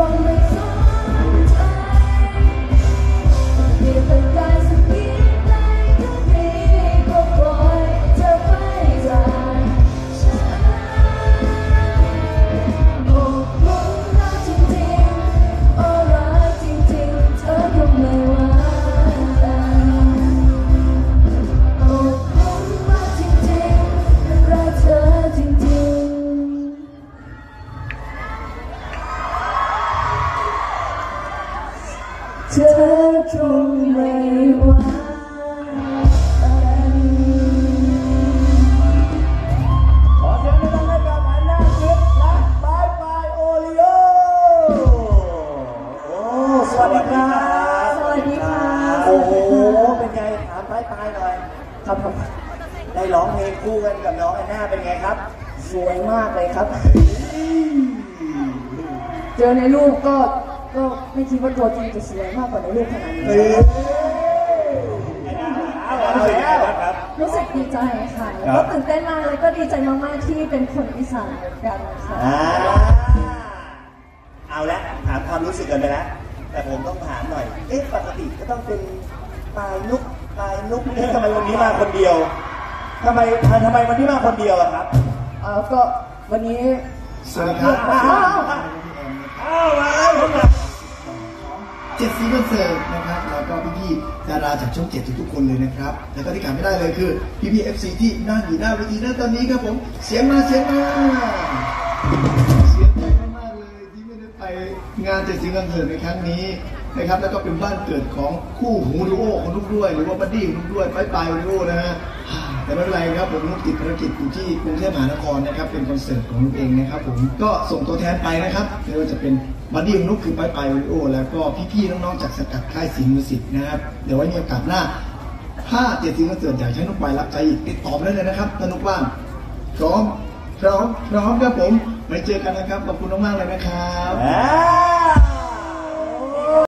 Thank you. เธอคไม่ว่าขอเสียงดังๆให้กับหันหน้าคิและบายบายโอริโอโอสวัสดีครับสวัสดีค่ะโอเป็นไงถามบายบายหน่อยครับได้ร้องเพลงคู่กันกับน้องอันหเป็นไงครับ สวยมากเลยครับ เจอในรูปก็ ก็ไม่คิดว่าตัวจริงจะสวยมากกว่าในรูปขนาดนี้เฮ้ยเอาเอาแล้วครับ รู้สึกดีใจค่ะครัแล้วบก็ตื่นเต้นมากเลยก็ดีใจมากๆที่เป็นคนอีสานเหมือนกันค่ะอ่าเอาละถามความรู้สึกกันไปแล้วแต่ผมต้องถามหน่อย เอ๊ะปกติก็ต้องเป็นปลายนุกปลายนุกเอ๊ะทำไมวันนี้มาคนเดียวทำไมทำไมวันนี้มาคนเดียวอะครับ เออก็วันนี้ สวัสดีครับ อ้าวอ้าวมาแล้วผมแบบ เจ็ดสีคอนเสิร์ตนะครับ แล้วก็พี่ๆดาราจากช่องเจ็ดทุกๆคนเลยนะครับ แล้วก็ที่ขาดไม่ได้เลยคือพี่ๆ FC ที่นั่งอยู่หน้าเวทีณตอนนี้ครับผมเสียงมาเสียงมาเสียงใจมากๆเลยที่ไม่ได้ไปงานเจ็ดสีคอนเสิร์ตในครั้งนี้ นะครับแล้วก็เป็นบ้านเกิดของคู่หูดูโอของนุกด้วย หรือว่า buddy ของนุกด้วยไปไปดูโอนะฮะแต่ไม่เป็นไรครับผมนุกติดภารกิจอยู่ที่กรุงเทพมหานครนะครับเป็นคอนเสิร์ตของนุกเองนะครับผมก็ส่งตัวแทนไปนะครับไม่ว่าจะเป็นบัดดี้ของนุกคือไปไปวิโอแล้วก็พี่ๆน้องๆจากสกัดค่ายสิงห์มิวสิกนะครับเดี๋ยวไว้มีโอกาสหน้าถ้าเจ็ดสิงคอนเสิร์ตอยากใช้นุกไปรับใจอีกติดต่อได้เลยนะครับถ้านุกว่างพร้อมพร้อมพร้อมครับผมไว้เจอกันนะครับขอบคุณมากๆเลยนะครับ